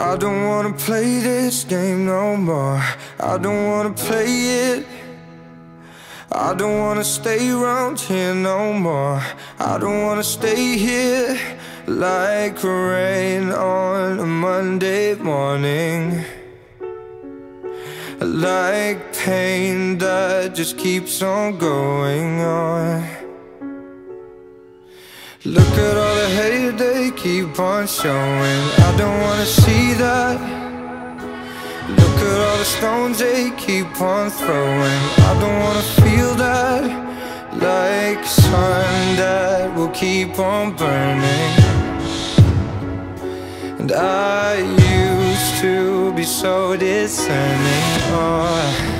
I don't wanna play this game no more. I don't wanna play it. I don't wanna stay around here no more. I don't wanna stay here like rain on a Monday morning. Like pain that just keeps on going on. Look at keep on showing. I don't wanna see that. Look at all the stones they keep on throwing. I don't wanna feel that. Like sun that will keep on burning. And I used to be so discerning. Oh.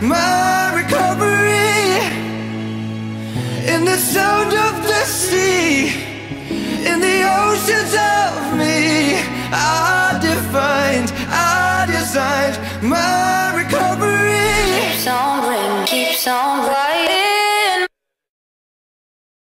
my recovery in the sound of the sea, in the oceans of me. I defined, I designed my recovery. Keeps on ringing, keeps on.